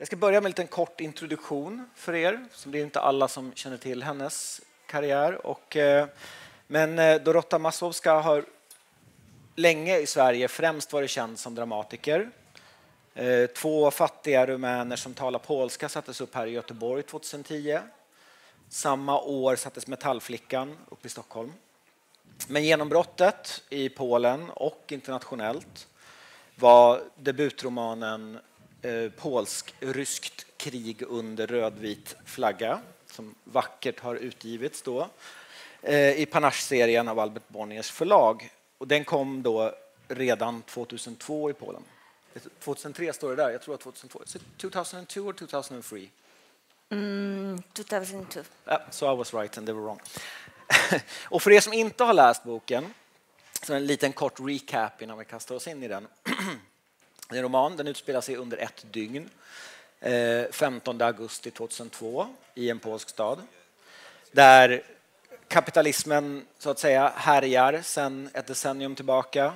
Jag ska börja med en liten kort introduktion för er, som det är inte alla som känner till hennes karriär. Och, eh, men eh, Dorota Masovska har länge i Sverige främst varit känd som dramatiker. Eh, två fattiga rumäner som talar polska sattes upp här i Göteborg 2010. Samma år sattes Metallflickan upp i Stockholm. Men genombrottet i Polen och internationellt var debutromanen Polsk-ryskt krig under rödvit flagga som vackert har utgivits då eh, i Panache-serien av Albert Bonniers förlag. Och den kom då redan 2002 i Polen. 2003 står det där, jag tror att 2002. Is it 2002 or 2003? Mm, 2002. Yeah, so I was right and they were wrong. och för er som inte har läst boken, så en liten kort recap innan vi kastar oss in i den. Det är en roman, den utspelar sig under ett dygn. Eh, 15 augusti 2002 i en polsk stad. Där kapitalismen så att säga härjar sedan ett decennium tillbaka.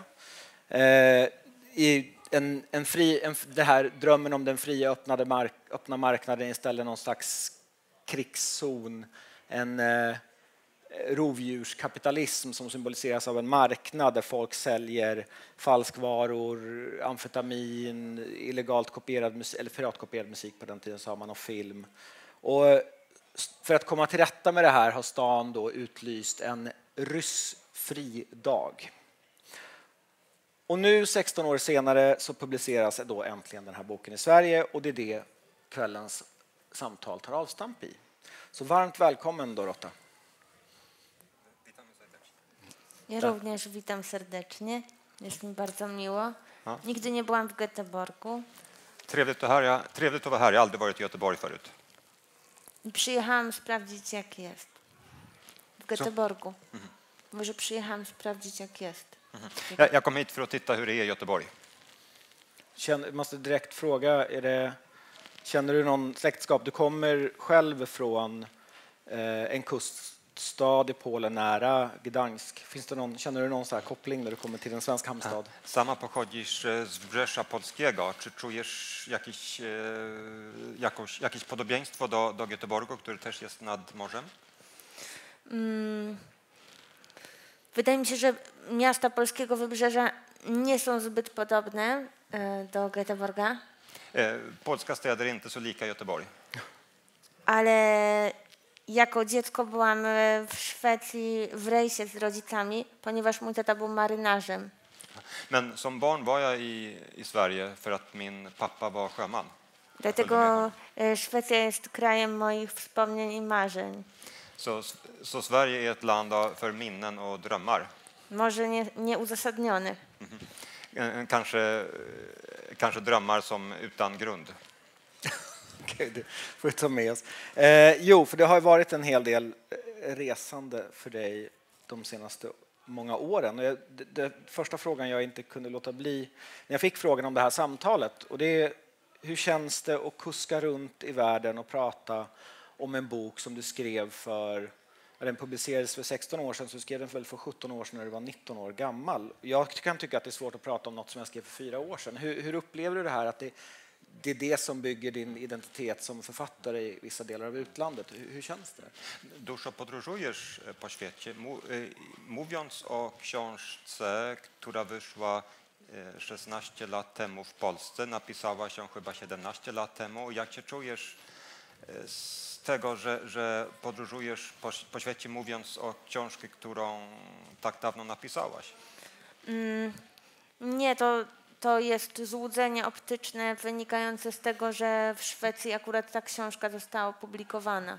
Eh, I en, en fri, en, det här drömmen om den fria öppnade mark, öppna marknaden istället någon slags krigszon. En eh, rovdjurskapitalism som symboliseras av en marknad där folk säljer falskvaror, amfetamin, illegalt kopierad musik, eller piratkopierad musik på den tiden sa man, och film. Och för att komma till rätta med det här har stan då utlyst en ryssfri dag. Och nu 16 år senare så publiceras då äntligen den här boken i Sverige och det är det kvällens samtal tar avstamp i. Så varmt välkommen Dorota. Ja tak. również witam serdecznie. Jest mi bardzo miło. Ja. Nigdy nie byłam w Göteborgu. Trevligt att, höra, trevligt att vara här. Jag har aldrig varit i Göteborg förut. Przyjechałam sprawdzić, jak jest. W Göteborgu. Mhm. Może przyjechałam sprawdzić, jak jest. Mhm. Jag, jag kom hit för att titta hur det är i Göteborg. Känner, måste direkt fråga, är det, känner du någon släktskap? Du kommer själv från eh, en kust stad i Polen nära Gdansk. Finns det någon, känner du någon så koppling när du kommer till en svensk hamnstad? Sama pochodzisz e, z Wrzesza Polskiego. Czy czujesz jakieś, e, jakoś, jakieś podobieństwo do, do Göteborgu, który też jest nad morzem? Mm. Wydaje mi się, że miasta polskiego wybrzeża nie są zbyt podobne e, do Göteborga. Polska städer är inte så lika Göteborg. Ale jako dziecko byłam e, w Szwecji w rejsie z rodzicami, ponieważ mój tata był marynarzem. Men som barn var jag i, i Sverige för att min pappa var sjöman. Dlatego e, Szwecja jest krajem moich wspomnień i marzeń. Så, så Sverige är ett land för minnen och drömmar? Może nie, nieuzasadniony. Mm -hmm. Kanske, kanske drömmar som utan grund. Det får vi ta med oss. Eh, jo, för det har varit en hel del eh, resande för dig de senaste många åren. Och jag, det, det, första frågan jag inte kunde låta bli när jag fick frågan om det här samtalet och det är hur känns det att kuska runt i världen och prata om en bok som du skrev för den publicerades för 16 år sedan så skrev den väl för 17 år sedan när du var 19 år gammal. Jag kan tycka att det är svårt att prata om något som jag skrev för fyra år sedan. Hur, hur upplever du det här att det, det är det som bygger din identitet som författare i vissa delar av utlandet. Hur, känns det? Dużo podróżujesz po świecie. Mówiąc o książce, która wyszła 16 lat temu w Polsce, napisałaś ją chyba 17 lat temu. Jak się czujesz z tego, że, że podróżujesz po, po świecie, mówiąc o książce, którą tak dawno napisałaś? Mm, nie, to to jest złudzenie optyczne wynikające z tego, że w Szwecji akurat ta książka została opublikowana.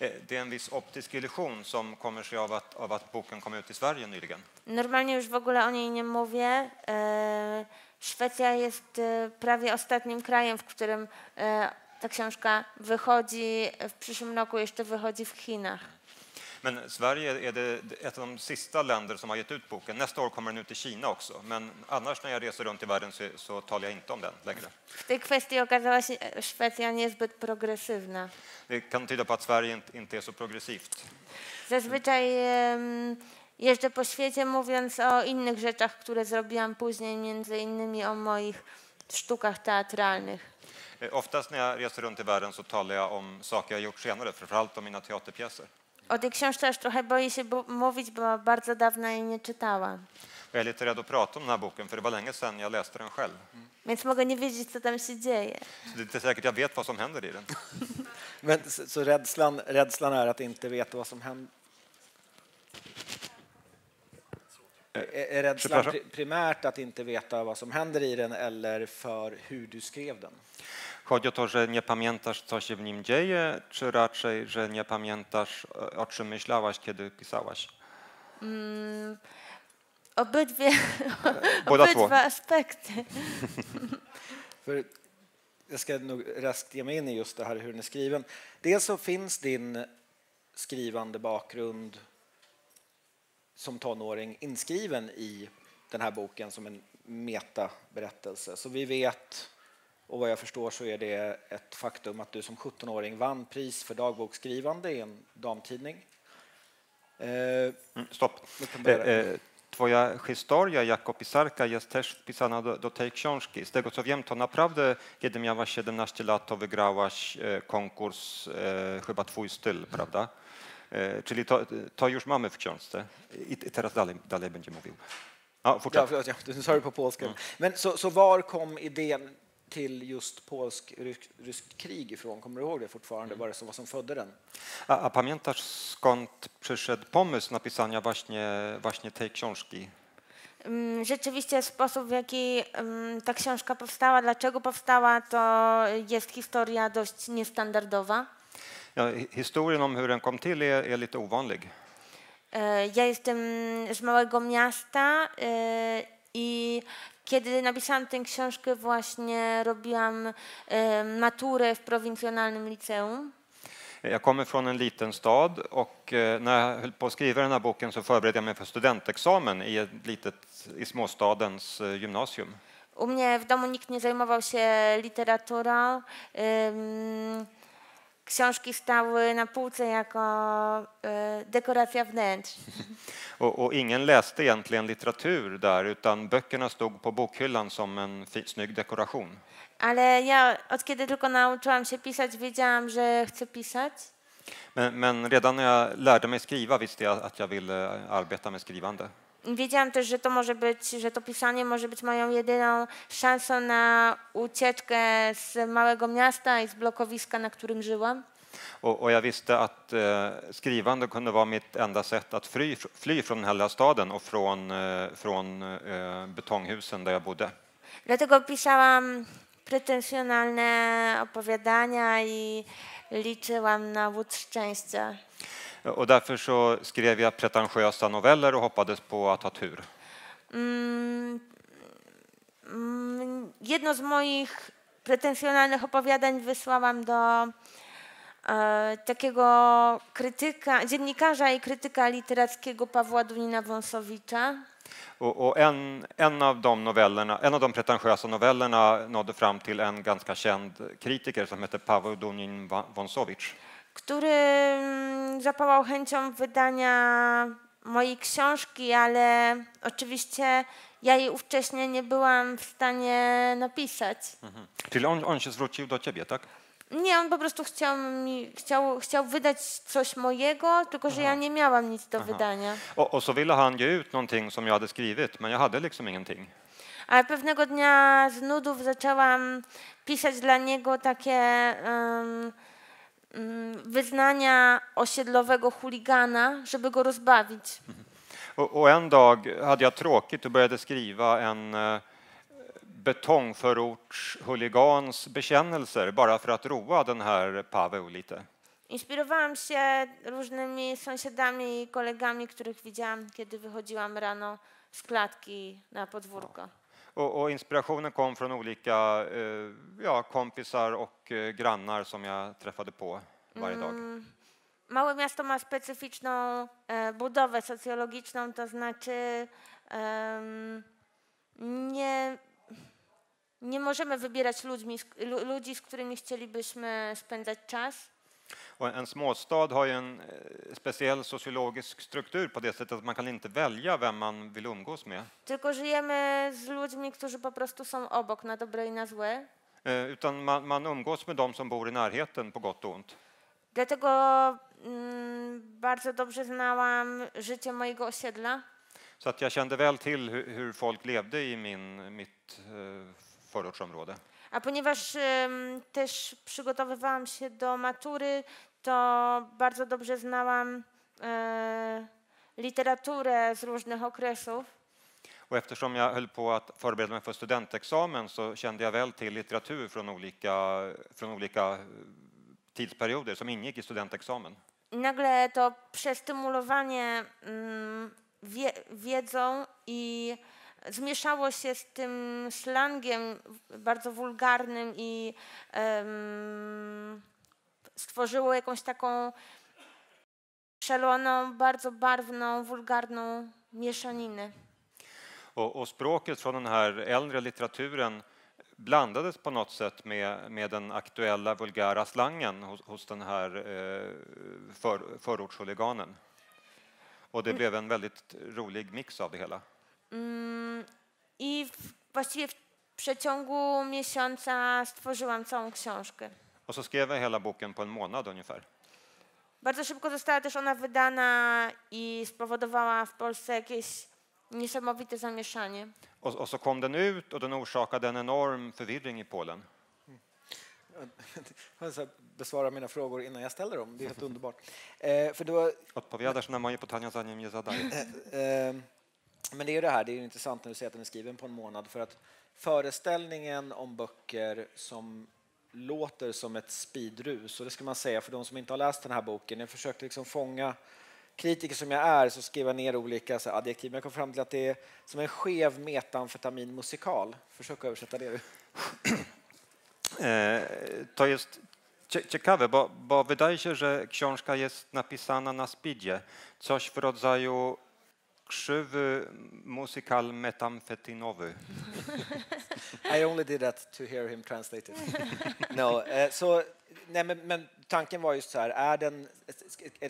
Eh, det är en viss optisk illusion som kommer sig av att, av att boken kom ut i Sverige nyligen. Normalnie już w ogóle o niej nie mówię. E, Szwecja jest e, prawie ostatnim krajem, w którym e, ta książka wychodzi. W przyszłym roku jeszcze wychodzi w Chinach. Men Sverige är det ett av de sista länder som har gett ut boken. Nästa år kommer den ut i Kina också. Men annars när jag reser runt i världen så, så talar jag inte om den längre. W tej kwestii okazała się Szwecja niezbyt progresywna. Det kan tyda på att Sverige inte är så progressivt. Zazwyczaj jeżdżę po świecie mówiąc o innych rzeczach, które zrobiłam później, między innymi o moich sztukach teatralnych. Eh, Oftast när jag reser runt i världen så talar jag om saker jag gjort senare, framförallt om mina teaterpjäser. O tej książce aż trochę boję się mówić, bo bardzo dawno jej nie czytałam. Jag är lite rädd att prata om den här boken, för det var länge sedan jag läste den själv. Więc mogę nie wiedzieć, co tam się dzieje. Så det är inte säkert jag vet vad som händer i den. Men, så så rädslan, rädslan är att inte veta vad som händer? Är, är rädslan primärt att inte veta vad som händer i den eller för hur du skrev den? Chodzi o to, że nie pamiętasz, co się w nim dzieje, czy raczej, że nie pamiętasz, o- czym myślałaś, kiedy pisałaś? Obydwie, Båda två. obydwa aspekty. För jag ska nog raskt ge mig in i just det här hur den är skriven. Dels så finns din skrivande bakgrund som tonåring inskriven i den här boken som en metaberättelse. Så vi vet, och vad jag förstår så är det ett faktum att du som 17-åring vann pris för dagboksskrivande i en damtidning. Eh, Mm, stopp. No to E, bera. e, Twoja historia jako pisarka jest też wpisana do, do tej książki. Z tego co wiem, to naprawdę, kiedy miałaś 17 lat, to wygrałaś e, konkurs e, chyba Twój styl, prawda? E, czyli to, to już mamy w książce. I, teraz dalej, dalej będzie mówił. A, Ja, det på polska. Men så, så var kom idén till just polsk-ryskt rysk krig ifrån? Kommer du ihåg det fortfarande? Vad det som, vad som födde den? A, a pamiętasz skąd przyszedł pomysł napisania właśnie, właśnie tej książki? Mm, Rzeczywiście sposób, w jaki mm, ta książka powstała, dlaczego powstała, to jest historia dość niestandardowa. Ja, hi- historien om hur den kom till är, är lite ovanlig. E, Ja jestem z małego miasta e, i kiedy napisałam tę książkę, właśnie robiłam maturę w prowincjonalnym liceum. Jag kommer från en liten stad och eh, när jag höll på att skriva den här boken så förberedde jag mig för studentexamen i ett litet, i småstadens eh, gymnasium. U mnie w domu nikt nie zajmował się literaturą. Ym, Książki stały na półce jako e, dekoracja wnętrz. Och, och ingen läste egentligen litteratur där utan böckerna stod på bokhyllan som en snygg dekoration. Ale ja od kiedy tylko nauczyłam się pisać, wiedziałam, że chcę pisać. Men, men redan när jag lärde mig skriva visste jag att jag ville arbeta med skrivande. Wiedziałam też, że to może być, że to pisanie może być moją jedyną szansą na ucieczkę z małego miasta i z blokowiska, na którym żyłam. Och, och jag visste att eh, skrivande kunde vara mitt enda sätt att fly, fly från den här lilla staden och från, eh, från eh, betonghusen där jag bodde. Dlatego pisałam pretensjonalne opowiadania i liczyłam na łód szczęścia. Och därför så skrev jag pretentiösa noveller och hoppades på att ha tur. Mm, mm, jedno z moich pretensjonalnych opowiadań wysłałam do e, takiego krytyka, dziennikarza i krytyka literackiego Pawła Dunina-Wąsowicza. Och, och en, en, av de novellerna, en av de pretentiösa novellerna nådde fram till en ganska känd kritiker som heter Paweł Dunin-Wąsowicz. Który mm, zapałał chęcią wydania mojej książki, ale oczywiście ja jej ówcześnie nie byłam w stanie napisać. Mhm. Czyli on, on się zwrócił do ciebie, tak? Nie, on po prostu chciał, mi, chciał, chciał wydać coś mojego, tylko że ja nie miałam nic do wydania. Och, och så ville han ge ut någonting som jag hade skrivit, men jag hade liksom ingenting. Ale pewnego dnia z nudów zaczęłam pisać dla niego takie mm, wyznania osiedlowego chuligana, żeby go rozbawić. Och, och en dag hade jag tråkigt och började skriva en eh, betongförortshuligans bekännelser bara för att roa den här Paweł lite. Inspirowałam się różnymi sąsiadami i kolegami, których widziałam, kiedy wychodziłam rano z klatki na podwórko. Och, och inspirationen kom från olika eh, ja, kompisar och eh, grannar som jag träffade på varje dag. Mm, Małe miasto ma specyficzną e, budowę socjologiczną, to znaczy em, nie, nie możemy wybierać ludźmi, ludzi, z którymi chcielibyśmy spędzać czas. Och en småstad har ju en eh, speciell sociologisk struktur på det sättet att man kan inte välja vem man vill umgås med. Tylko żyjemy z ludźmi, którzy po prostu są obok, na dobre i na złe. Eh, Utan man, man umgås med de som bor i närheten på gott och ont. Dlatego mm, bardzo dobrze znałam życie mojego osiedla. Så att jag kände väl till hur, hur folk levde i min, mitt eh, förortsområde. A ponieważ em, też przygotowywałam się do matury, to bardzo dobrze znałam e, literaturę z różnych okresów. Och eftersom jag höll på att förbereda mig för studentexamen så kände jag väl till litteratur från olika, från olika eh, tidsperioder som ingick i studentexamen. Nagle to przestymulowanie mm, wie, wiedzą i zmieszało się z tym slangiem bardzo wulgarnym i em, stworzyło jakąś taką szaloną, bardzo barwną, wulgarną mieszaninę. Och, och språket från den här äldre litteraturen blandades på något sätt med, med den aktuella vulgära slangen hos, hos den här eh, för, förortshuliganen. Och det blev en väldigt rolig mix av det hela. Mm, I właściwie w przeciągu miesiąca stworzyłam całą książkę. Och så skrev jag hela boken på en månad ungefär. Bardzo szybko została też ona wydana i spowodowała w Polsce jakieś niesamowite zamieszanie. Och, och så kom den ut och den orsakade en enorm förvirring i Polen. Besvara mina frågor innan jag ställer dem. Det är helt underbart. Eh, för det var, Odpowiadasz na moje pytania zanim je zadaję. men det är ju det här, det är ju intressant när du säger att den är skriven på en månad. För att föreställningen om böcker som låter som ett speedrus, och det ska man säga för de som inte har läst den här boken. Jag försökte liksom fånga kritiker som jag är så skriva ner olika så här, adjektiv. Men jag kom fram till att det är som en skev metamfetaminmusikal. Försök översätta det. E, To jest ciekawe, bo, bo wydaje się, że książka jest napisana na speedzie. Coś w rodzaju krzywy musikal metamfetinowy. I only did that to hear him translate it. no, eh, så, nej, men, men tanken var just så här, är den,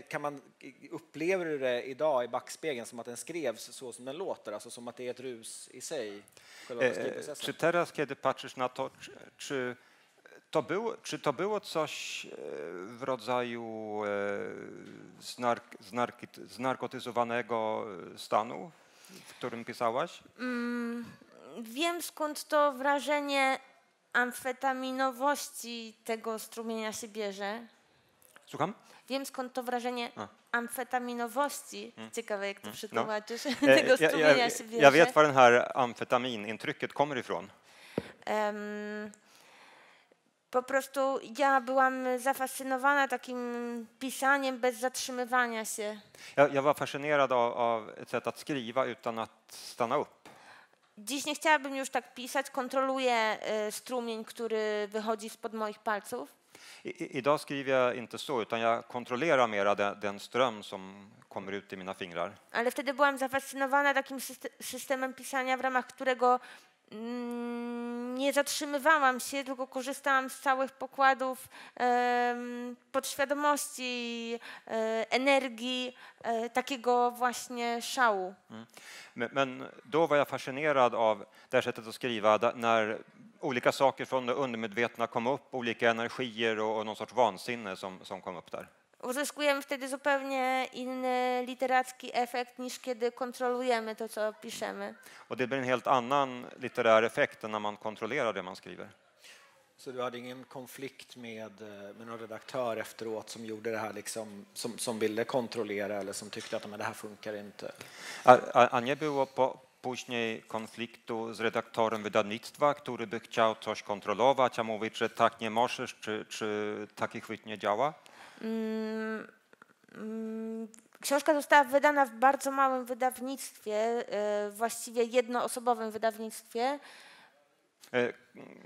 kan man, upplever du det idag i backspegeln som att den skrevs så som den låter, alltså som att det är ett rus i sig? Själva E, Czy skrivprocessen? teraz, kiedy patrzysz na to, czy, czy, to, było, czy to było coś e, w rodzaju e, znark, znarkotyzowanego stanu, w którym pisałaś? Mm, wiem skąd to wrażenie amfetaminowości tego strumienia się bierze. Słucham? Wiem skąd to wrażenie A. amfetaminowości, ciekawe jak to przetłumaczysz, E, tego strumienia jag, się bierze. jag vet var den här amfetaminintrycket kommer ifrån. Em, po prostu ja byłam zafascynowana takim pisaniem bez zatrzymywania się. Jag, jag var fascinerad av, av ett sätt att skriva utan att stanna upp. Dziś nie chciałabym już tak pisać, kontroluję e, strumień, który wychodzi spod moich palców. I, i- idag skriver jag inte så, utan jag kontrollerar mera den, den ström som kommer ut i mina fingrar. Ale wtedy byłam zafascynowana takim syste- systemem pisania, w ramach którego nie zatrzymywałam się, tylko korzystałam z całych pokładów podświadomości, e, energii, e, takiego właśnie szału. Men, men då var jag fascinerad av det här sättet att skriva, när olika saker från det undermedvetna kom upp, olika energier och, och någon sorts vansinne som, som kom upp där. Uzyskujemy wtedy zupełnie inny literacki efekt niż kiedy kontrolujemy to, co piszemy. Och det blir en helt annan litterär effekt än när man kontrollerar det man skriver. Så du hade ingen konflikt med, eh, med någon redaktör efteråt som gjorde det här liksom, som, som ville kontrollera eller som tyckte att men det här funkar inte? A, a, a nie było po, później konfliktu z redaktorem wydawnictwa, który by chciał coś kontrolować, a mówić, że tak nie możesz, czy, czy taki chwyt nie działa? Mm, mm, Książka została wydana w bardzo małym wydawnictwie, e, właściwie jednoosobowym wydawnictwie. Eh,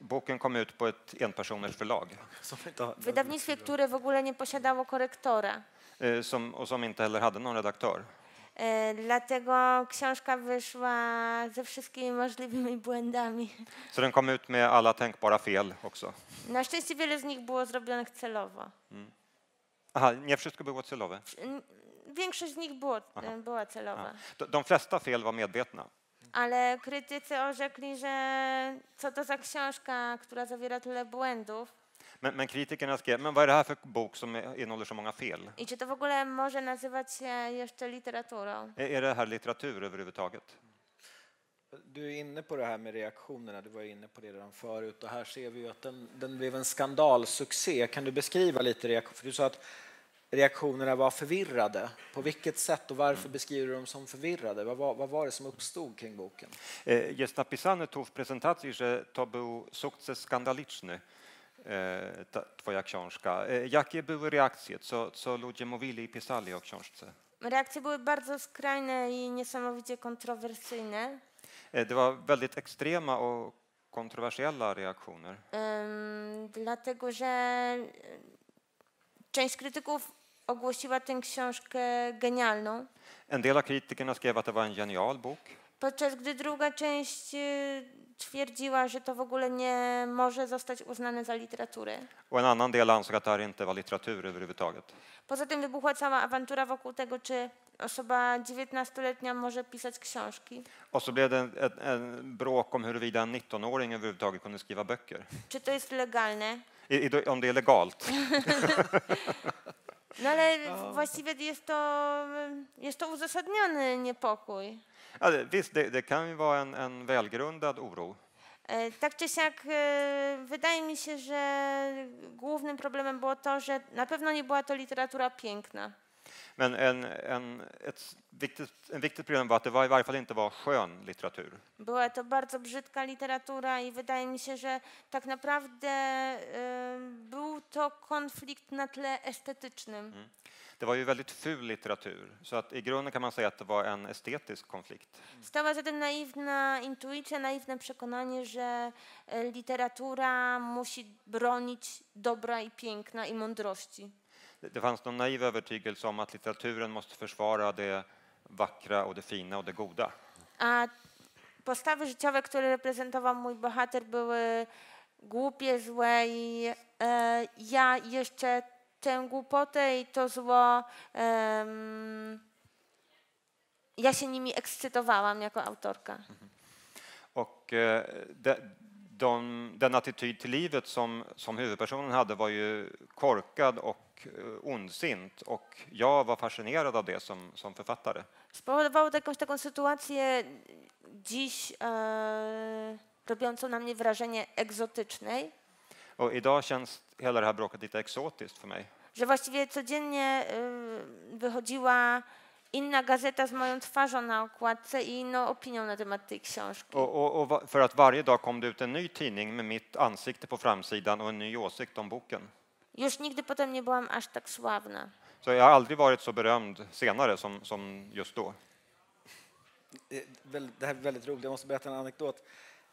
Boken kom ut på ett enpersoners förlag Wydawnictwie, które w ogóle nie posiadało korektora. eh, som, och som inte heller hade någon redaktör. E, Dlatego książka wyszła ze wszystkimi możliwymi błędami. Så den kom ut med alla tänkbara fel också. Na szczęście wiele z nich było zrobionych celowo. Aha, nie wszystko było celowe. Większość z nich było, Aha. była celowa. De, de flesta fel var medvetna. ale krytycy orzekli, że co to za książka, która zawiera tyle błędów Men, men kritikerna skrev, men vad är det här för bok som innehåller så många fel? i czy to w ogóle może nazywać się jeszcze literaturą. Är, är det här litteratur överhuvudtaget? Du är inne på det här med reaktionerna, du var inne på det redan förut och här ser vi ju att den, den blev en skandalsuccé. Kan du beskriva lite reaktion? För du sa att reaktionerna var förvirrade. På vilket sätt och varför beskriver du dem som förvirrade? Vad var, vad var det som uppstod kring boken? E, Jest napisane tu w prezentacji, że to był sukces skandaliczny, e, ta twoja książka. E, Jakie były reakcje? Co, co ludzie mówili i pisali o książce? Reakcje były bardzo skrajne i niesamowicie kontrowersyjne. E, Det var väldigt extrema och kontroversiella reaktioner. Ym, dlatego, że y, część krytyków ogłosiła tę książkę genialną, En del av kritikerna skrev att det var en genial bok. podczas gdy druga część y, twierdziła, że to w ogóle nie może zostać uznane za literaturę. Och en annan del ansåg att det här inte var litteratur överhuvudtaget. Poza tym wybuchła cała awantura wokół tego, czy osoba 19-letnia może pisać książki, Och så blev det en, en, en bråk om huruvida en 19-åring överhuvudtaget kunde skriva böcker. czy to jest legalne. I, i, om det är legalt. No ale właściwie jest to, jest to uzasadniony niepokój. Det, visst, det, det kan ju vara en, en välgrundad oro. E, Tak czy siak e, wydaje mi się, że głównym problemem było to, że na pewno nie była to literatura piękna. Men en, en, ett viktigt, en viktigt problem var att det var i varje fall inte var skön litteratur. Była to bardzo brzydka literatura i wydaje mi się, że tak naprawdę e, był to konflikt na tle estetycznym. Det var ju väldigt ful litteratur, så att i grunden kan man säga att det var en estetisk konflikt. Stała za tym naiwna intuicja, naiwne przekonanie, że e, literatura musi bronić dobra i piękna i mądrości. Det, det fanns någon naiv övertygelse om att litteraturen måste försvara det vackra och det fina och det goda. A postawy życiowe, które reprezentował mój bohater, były głupie, złe i e, ja jeszcze tę głupotę i to zło, ja się nimi ekscytowałam jako autorka. Och eh, de, de, den attityd till livet som, som huvudpersonen hade var ju korkad och eh, ondsint och jag var fascinerad av det som, som författare. Spowodowało to jakąś taką sytuację dziś e, robiącą na mnie wrażenie egzotycznej, Och idag känns hela det här bråket lite exotiskt för mig. że właściwie codziennie y, wychodziła inna gazeta z moją twarzą na okładce i inną opinią na temat tej książki. Och, och, och för att varje dag kom det ut en ny tidning med mitt ansikte på framsidan och en ny åsikt om boken. Już nigdy potem nie byłam aż tak sławna. Så jag har aldrig varit så berömd senare som, som just då. Det här är väldigt roligt, jag måste berätta en anekdot.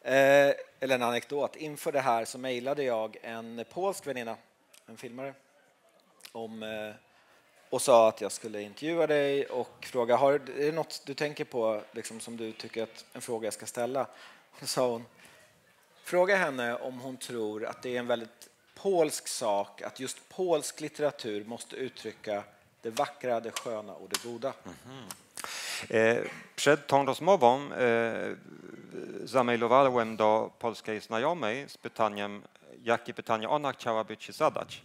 Eh, eller en anekdot. Inför det här så mejlade jag en polsk väninna, en filmare, om, eh, och sa att jag skulle intervjua dig och fråga, har, är det något du tänker på liksom, som du tycker att en fråga jag ska ställa? Då sa hon, fråga henne om hon tror att det är en väldigt polsk sak att just polsk litteratur måste uttrycka det vackra, det sköna och det goda. E, Przed tą rozmową e, zamailowałem do polskiej znajomej z pytaniem, jakie pytanie ona chciałaby ci zadać.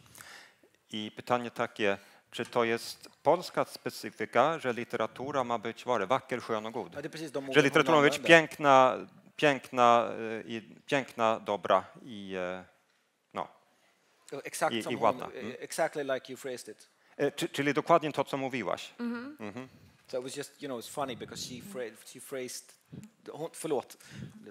I pytanie takie, czy to jest polska specyfika, że literatura ma być var det, vacker, skön och god? Ja, det är precis de orden Że literatura ma być piękna, piękna, i, piękna dobra i no. Exakt I- i ładna. Mm. exactly like you phrased it. Czy- Czyli dokładnie to, co mówiłaś. So it was just, you know, it's funny because she, phra she phrased, hon, förlåt,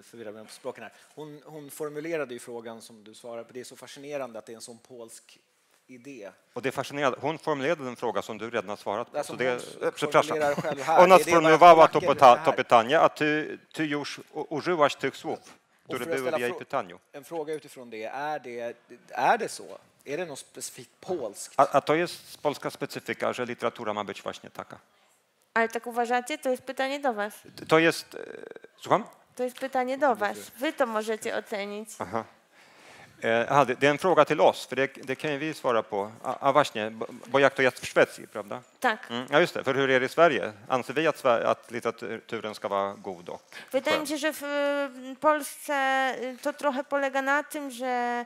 förvirrar mig på språken här. Hon, hon formulerade ju frågan som du svarade på. Det är så fascinerande att det är en sån polsk idé. Och det är fascinerande. Hon formulerade en fråga som du redan har svarat på. Så det, przepraszam. formulerar själv här. Ona Det är det sformułowała to, det pyta, to pytanie, a ty, ty już użyłaś tych słów, które były w jej pytaniu. En fråga utifrån det, är det, är det så? Är det något specifikt polskt? A, a to jest polska specyfika, że literatura ma być właśnie taka. Ale tak uważacie? To jest pytanie do was. To jest... e, Słucham? To jest pytanie do was. Wy to możecie ocenić. Aha. E, det är en fråga till oss, för det, det kan ju vi svara på. A właśnie, bo jak to jest w Szwecji, prawda? Tak. Mm, ja, just det. För hur är det i Sverige? Anser vi att, att litteraturen ska vara god och Wydaje mi się, że w Polsce to trochę polega na tym, że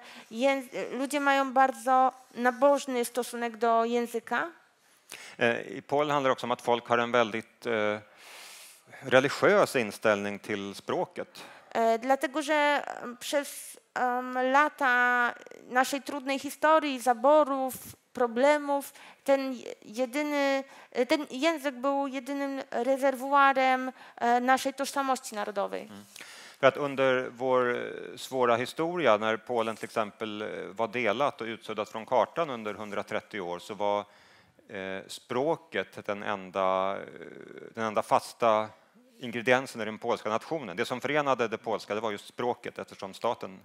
ludzie mają bardzo nabożny stosunek do języka. E, I Polen handlar också om att folk har en väldigt eh, religiös inställning till språket. E, dlatego, że przez um, lata naszej trudnej historii, zaborów, problemów, ten jedyny, ten język był jedynym rezerwuarem e, naszej tożsamości narodowej. Mm. För att under vår eh, svåra historia, när Polen till exempel eh, var delat och utsuddat från kartan under 130 år, så var eh, språket den enda, eh, den enda fasta ingrediensen i den polska nationen. Det som förenade det polska det var just språket eftersom staten,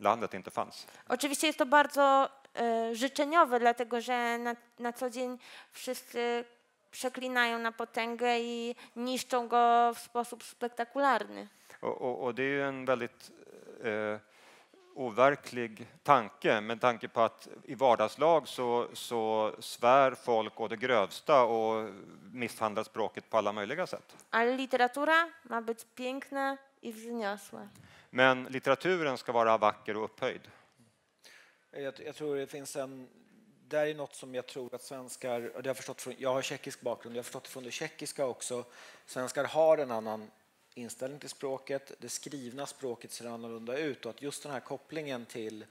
landet inte fanns. Oczywiście jest to bardzo e, życzeniowe, dlatego że na, na co dzień wszyscy przeklinają na potęgę i niszczą go w sposób spektakularny. Och, och, och det är ju en väldigt eh, overklig tanke med tanke på att i vardagslag så, så svär folk å det grövsta och misshandlar språket på alla möjliga sätt. Ale literatura ma być piękna i wzniosła. Men litteraturen ska vara vacker och upphöjd. Jag, jag tror det finns en där är något som jag tror att svenskar, och det har förstått från, jag har tjeckisk bakgrund, jag har förstått från det tjeckiska också, svenskar har en annan inställning till språket. Det skrivna språket ser annorlunda ut och att just den här kopplingen till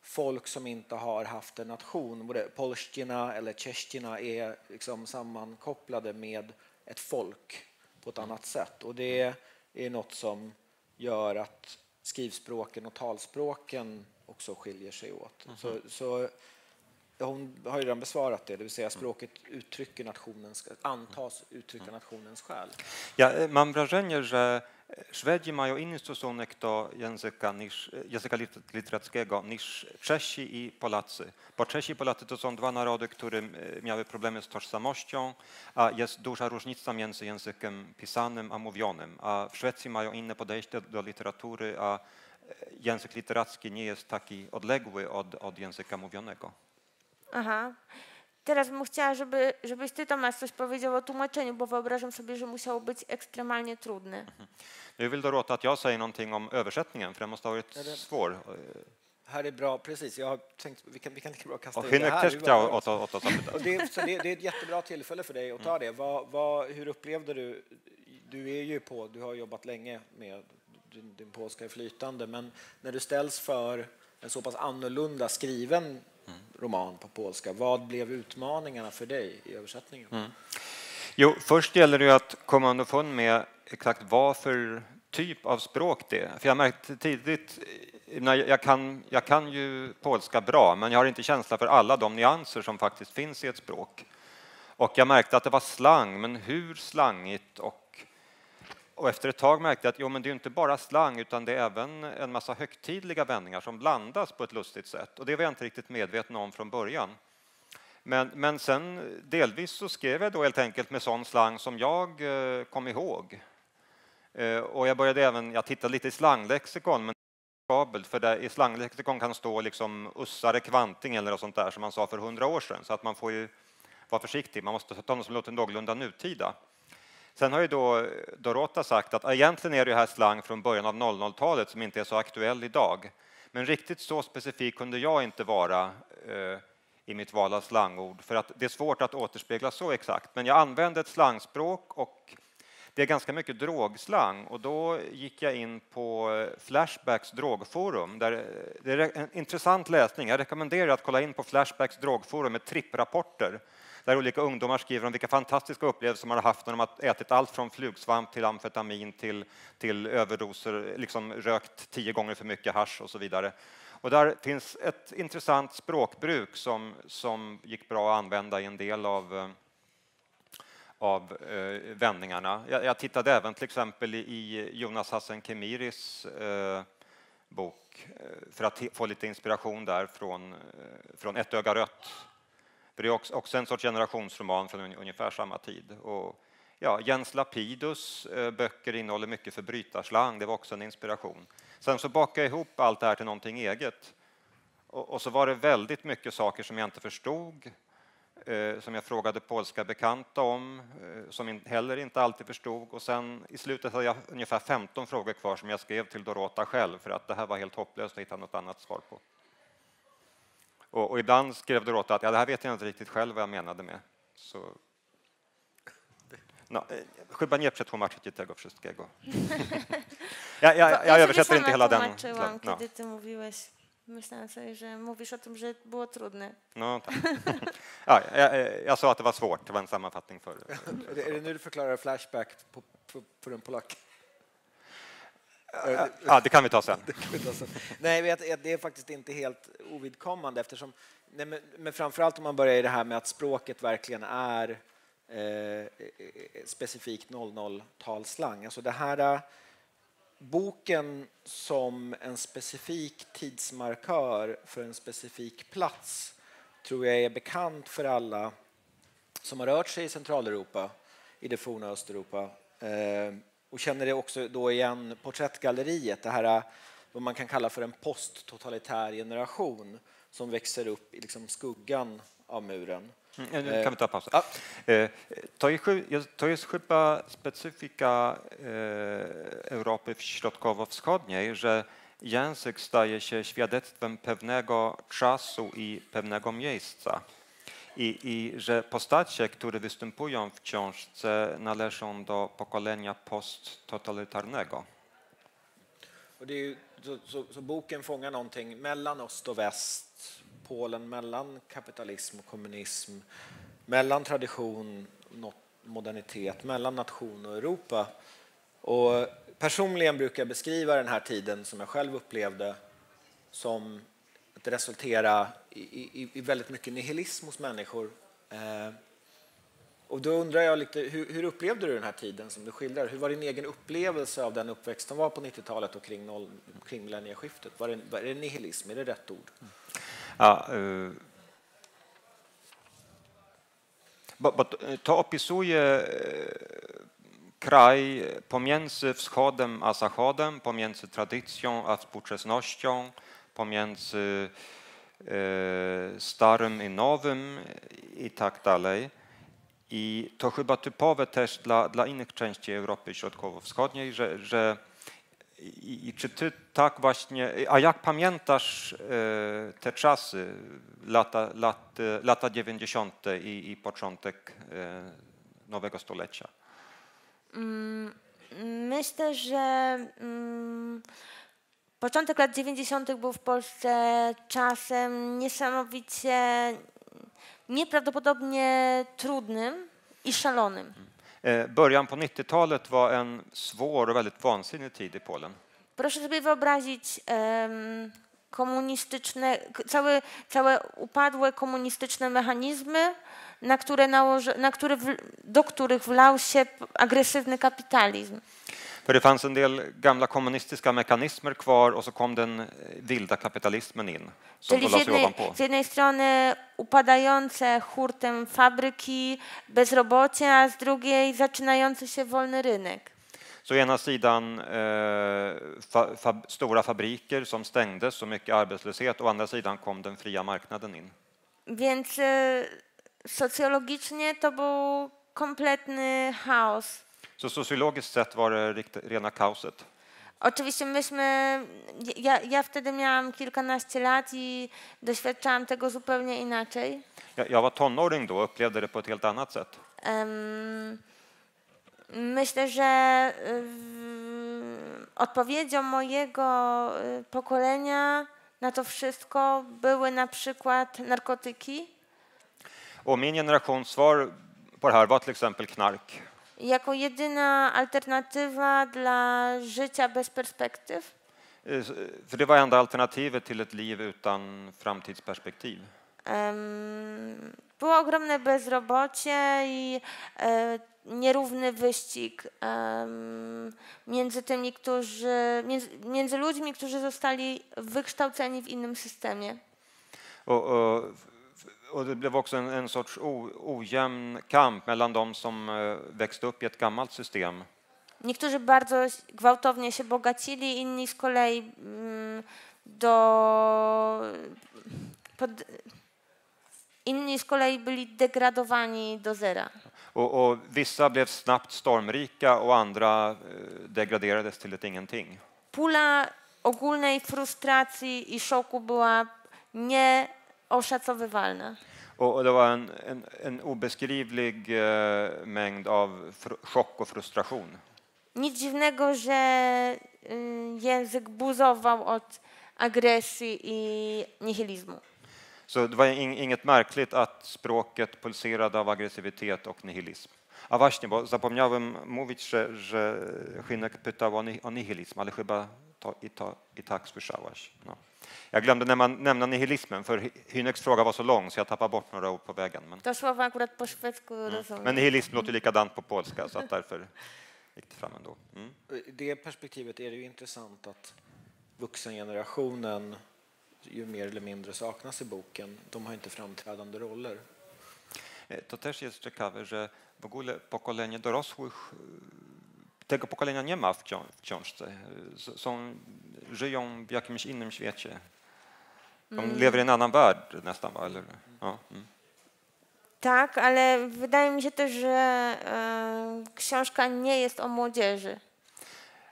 folk som inte har haft en nation, både polstina eller tjechtina är liksom sammankopplade med ett folk på ett annat sätt. Och det är något som gör att skrivspråken och talspråken också skiljer sig åt. Mm -hmm. så, så hon har ju redan besvarat det, det vill säga språket uttrycker nationens, antas uttrycka nationens själ. Ja, mam wrażenie, że Szwedzi mają inny stosunek do języka, niż, języka literackiego niż Czesi i Polacy. Bo Czesi i Polacy to są dwa narody, które miały problemy z tożsamością, a jest duża różnica między językiem pisanym a mówionym. A w Szwecji mają inne podejście do literatury, a język literacki nie jest taki odległy od, od języka mówionego. Aha. Teraz bym chciała, żeby, żebyś ty, Tomasz, coś powiedział o tłumaczeniu, bo wyobrażam sobie, że musiało być ekstremalnie trudne. Mhm. Jag vill då råda att jag säger någonting om översättningen, för den måste ha varit svår. Här är bra, precis. Jag har tänkt, vi kan, vi kan lika bra kasta in det här. det, det, det är ett jättebra tillfälle för dig att ta det. Vad, vad, hur upplevde du, du är ju på, du har jobbat länge med din, din polska är flytande, men när du ställs för en så pass annorlunda skriven roman på polska. Vad blev utmaningarna för dig i översättningen? Mm. Jo, först gäller det att komma underfund med exakt vad för typ av språk det är. För jag märkte tidigt, eh, jag kan, jag kan ju polska bra, men jag har inte känsla för alla de nyanser som faktiskt finns i ett språk. Och jag märkte att det var slang, men hur slangigt och och efter ett tag märkte jag att jo, men det är inte bara slang utan det är även en massa högtidliga vändningar som blandas på ett lustigt sätt. Och det var jag inte riktigt medveten om från början. Men, men sen delvis så skrev jag då helt enkelt med sån slang som jag eh, kom ihåg. Eh, och jag började även, jag tittade lite i slanglexikon, men för där, i slanglexikon kan stå liksom ussare kvanting eller något sånt där som man sa för hundra år sedan. Så att man får ju vara försiktig, man måste ta något som låter någorlunda nutida. Sen har ju då Dorota sagt att egentligen är det här slang från början av 00-talet som inte är så aktuell idag. Men riktigt så specifik kunde jag inte vara eh, i mitt val av slangord för att det är svårt att återspegla så exakt. Men jag använde ett slangspråk och det är ganska mycket drogslang och då gick jag in på eh, Flashbacks drogforum. Där, eh, det är en intressant läsning. Jag rekommenderar att kolla in på Flashbacks drogforum med tripprapporter där olika ungdomar skriver om vilka fantastiska upplevelser man har haft när de har ätit allt från flugsvamp till amfetamin till, till överdoser, liksom rökt tio gånger för mycket hash och så vidare. Och där finns ett intressant språkbruk som, som gick bra att använda i en del av eh, av eh, vändningarna. Jag, jag, tittade även till exempel i, i Jonas Hassan Kemiris eh, bok eh, för att få lite inspiration där från, eh, från Ett öga rött för det är också en sorts generationsroman från ungefär samma tid. Och ja, Jens Lapidus eh, böcker innehåller mycket förbrytarslang, det var också en inspiration. Sen så bakade jag ihop allt det här till någonting eget. och, och så var det väldigt mycket saker som jag inte förstod, eh, som jag frågade polska bekanta om, eh, som in, heller inte alltid förstod. Och sen i slutet hade jag ungefär 15 frågor kvar som jag skrev till Dorota själv, för att det här var helt hopplöst att hitta något annat svar på. Och, och ibland skrev Dorota att ja, det här vet jag inte riktigt själv vad jag menade med. Så no, e, chyba nie przetłumaczycie tego wszystkiego. ja, ja, ja, ja översätter inte hela den. no. kiedy ty mówiłeś. Myślałam sobie, że mówisz o tym, że było trudne. No, tak. ja, jag, jag sa att det var svårt, det var en sammanfattning för Är det nu du förklarar Flashback på, på, på den polack? Ja, det kan vi ta sen. Nej, det är faktiskt inte helt ovidkommande eftersom, nej, men, men framförallt om man börjar i det här med att språket verkligen är eh, eh specifikt 00-talsslang. Alltså det här eh, boken som en specifik tidsmarkör för en specifik plats tror jag är bekant för alla som har rört sig i Centraleuropa, i det forna Östeuropa eh, och känner det också då igen porträttgalleriet, det här eh, vad man kan kalla för en posttotalitär generation som växer upp i liksom skuggan av muren. Mm, nu kan vi ta paus. E, to jest, to jest chyba specyfika e, Europy Środkowo-Wschodniej, że język staje się świadectwem pewnego czasu i pewnego miejsca. I, I, że postacie, które występują w książce, należą do pokolenia posttotalitarnego. Och det är ju, så, så, så boken fångar någonting mellan öst och väst Polen mellan kapitalism och kommunism, mellan tradition och modernitet, mellan nation och Europa. Och personligen brukar jag beskriva den här tiden som jag själv upplevde som att resultera i, i, i väldigt mycket nihilism hos människor. Eh, och då undrar jag lite, hur, hur, upplevde du den här tiden som du skildrar? Hur var din egen upplevelse av den uppväxt som var på 90-talet och kring, noll, kring millennieskiftet? Var det, var det nihilism, är det rätt ord? Ja, uh... y, bo, bo opisuje kraj eh, pomiędzy wschodem a zachodem, pomiędzy tradycją a współczesnością, pomiędzy y, starym i nowym i tak dalej. I to chyba typowe też dla, dla innych części Europy Środkowo-Wschodniej, że, że i, I, czy ty tak właśnie, a jak pamiętasz e, te czasy, lata, lat, lata 90. I, i początek e, nowego stulecia? Mm, myślę, że mm, początek lat 90. był w Polsce czasem niesamowicie, nieprawdopodobnie trudnym i szalonym. Eh, början på 90-talet var en svår och väldigt vansinnig tid i Polen. Proszę sobie wyobrazić um, komunistyczne, całe, całe upadłe komunistyczne mechanizmy, na które nałoży, na które, do których wlał się agresywny kapitalizm. För det fanns en del gamla kommunistiska mekanismer kvar och så kom den eh, vilda kapitalismen in. Som Czyli z jednej, z jednej strony upadające hurtem fabryki, bezrobocie, a z drugiej zaczynający się wolny rynek. Så ena sidan eh, fa, fa, stora fabriker som stängdes och mycket arbetslöshet, å andra sidan kom den fria marknaden in. Więc eh, socjologicznie to był kompletny chaos. Så sociologiskt sett var det rena kaoset. Oczywiście myśmy, ja, ja wtedy miałam kilkanaście lat i doświadczałam tego zupełnie inaczej. Jag, jag var tonåring då och upplevde det på ett helt annat sätt. Um, myślę, że um, odpowiedzią mojego y, pokolenia na to wszystko były na przykład narkotyki. Och min generations svar på det här var till exempel knark jako jedyna alternatywa dla życia bez perspektyw? För det var enda alternativet till ett liv utan framtidsperspektiv. Było ogromne bezrobocie i e, nierówny wyścig między tymi, którzy, między, między, ludźmi, którzy zostali wykształceni w innym systemie. Och, och och det blev också en, en sorts o, ojämn kamp mellan de som eh, växte upp i ett gammalt system. Niektórzy bardzo gwałtownie się bogacili, inni z kolei mm, do. Pod, inni z kolei byli degradowani do zera. Och, och vissa blev snabbt stormrika och andra eh, degraderades till ett ingenting. Pula ogólnej frustracji i szoku była nieoszacowywalna. Och, och det var en, en, en obeskrivlig eh, mängd av chock och frustration. Nic dziwnego, że y, język buzował od agresji i nihilizmu. Så det var ing- inget märkligt att språket pulserade av aggressivitet och nihilism. A właśnie, bo zapomniałem mówić, że, że Szynek pytał o nihilizm, ale chyba to i, to i tak słyszałaś. No. Jag glömde nämna, nämna nihilismen, för Hy- Hyneks fråga var så lång så jag tappade bort några ord på vägen. Men, To słowo akurat po szwedzku rozumiem. men nihilism låter likadant på polska, så att därför gick det fram ändå. Mm. I det perspektivet är det ju intressant att vuxengenerationen ju mer eller mindre saknas i boken. De har inte framträdande roller. E, To też jest ciekawe, że w ogóle pokolenie dorosłych, tego pokolenia nie ma w, ksią w książce. E, S- Są, żyją w jakimś innym świecie. De lever i en annan värld nästan, va? Eller? Ja. Mm. Tak, ale wydaje mi się też, że e, książka nie jest o młodzieży.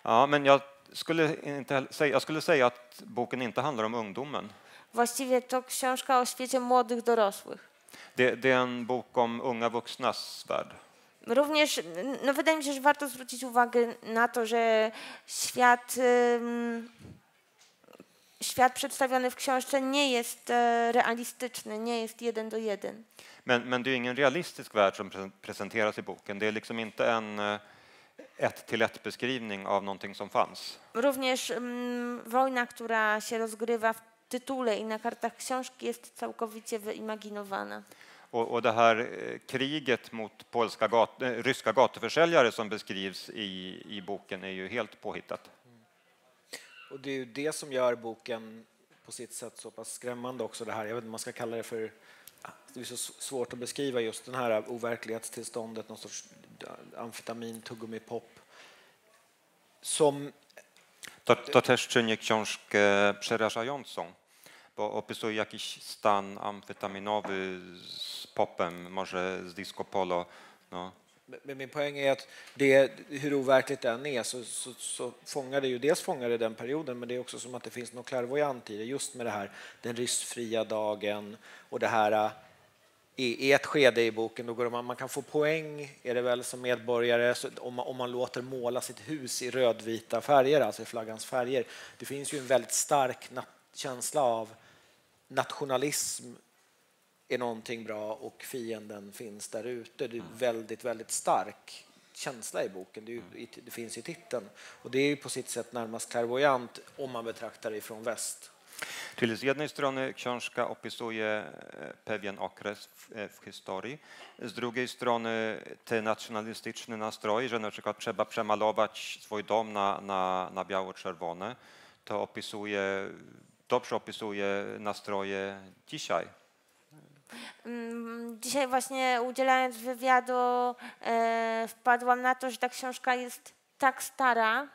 ja, men jag skulle, inte, jag skulle säga att boken inte handlar om ungdomen. Właściwie to książka o świecie młodych dorosłych. Det, det är en bok om unga vuxnas värld. Również, no wydaje mi się, że warto zwrócić uwagę na to, że świat, świat przedstawiony w książce nie jest e, realistyczny, nie jest jeden do jeden. Men, men det är ingen realistisk värld som presen- presenteras i boken. Det är liksom inte en eh, ett till ett beskrivning av någonting som fanns. Również ym, wojna, która się rozgrywa w tytule i na kartach książki jest całkowicie wyimaginowana. Och, och det här eh, kriget mot polska gat, eh, ryska gatuförsäljare som beskrivs i, i boken är ju helt påhittat. Och det är ju det som gör boken på sitt sätt så pass skrämmande också. Det här, jag vet inte man ska kalla det för... Det är så svårt att beskriva just den här overklighetstillståndet, någon sorts amfetamin, tuggummi-pop. Som To, to też czyni książkę przerażającą, bo opisuje jakiś stan amfetaminowy z popem, może z disco polo. No. Men min poäng är att det, hur overkligt det än är så, så, så fångar det ju dels fångar det den perioden men det är också som att det finns något klärvoajant i det just med det här den ryssfria dagen och det här i, i ett skede i boken då går man, man kan få poäng är det väl som medborgare så om, man, om man låter måla sitt hus i rödvita färger, alltså i flaggans färger. Det finns ju en väldigt stark känsla av nationalism är någonting bra och fienden finns där ute. Det är väldigt, väldigt stark känsla i boken. Det, ju, i- det finns i titeln. Och det är på sitt sätt närmast klärvoajant om man betraktar det från väst. Czyli z jednej strony książka opisuje e, pewien okres w, e, w historii, z drugiej strony te nacjonalistyczne nastroje, że na przykład trzeba przemalować swój dom na, na, na biało-czerwone, to opisuje, dobrze opisuje nastroje dzisiaj. Mm, Dzisiaj właśnie udzielając wywiadu e, wpadłam na to, że ta książka jest tak stara,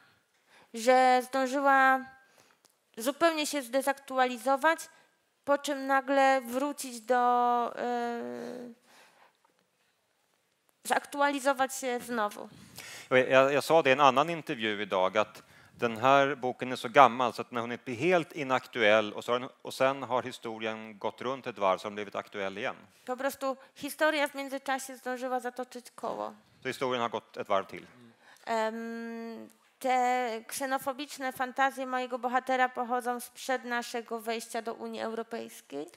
że zdążyła zupełnie się zdezaktualizować, po czym nagle wrócić do. E, zaktualizować się znowu. Jag, jag sa det i en annan intervju idag att den här boken är så gammal så att den har hunnit bli helt inaktuell och, så och sen har historien gått runt ett varv så har den blivit aktuell igen. Po prostu historia w międzyczasie zdążyła zatoczyć koło. Så historien har gått ett varv till. Em, Te ksenofobiczne fantazje mojego bohatera pochodzą sprzed naszego wejścia do Unii Europejskiej.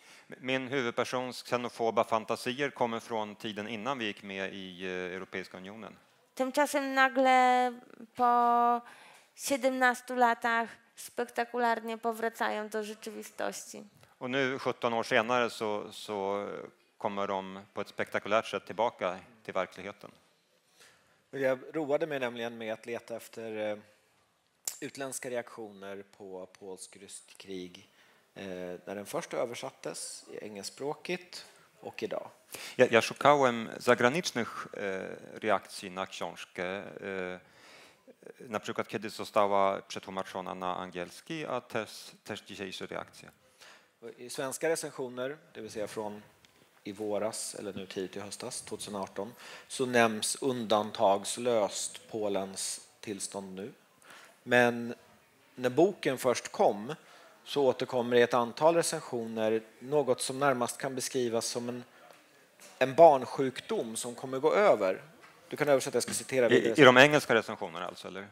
Min huvudpersons xenofoba fantasier kommer från tiden innan vi gick med i eh, Europeiska unionen. Tymczasem nagle po 17 latach spektakularnie powracają do rzeczywistości. Och nu 17 år senare så, så kommer de på ett spektakulärt sätt tillbaka till verkligheten. Jag roade mig nämligen med att leta efter eh, utländska reaktioner på polsk-ryskt krig eh, när den först översattes i engelskspråkigt och idag. Ja, ja szukałem zagranicznych e, reakcji na książkę. E, na przykład kiedy została przetłumaczona na angielski, a też, też dzisiejsze reakcje. I svenska recensioner, det vill säga från i våras eller nu tidigt i höstas, 2018, så nämns undantagslöst Polens tillstånd nu. Men när boken först kom så återkommer i ett antal recensioner något som närmast kan beskrivas som en, en barnsjukdom som kommer gå över. Du kan översätta, jag ska citera I, vidare. I de engelska recensionerna alltså? Eller?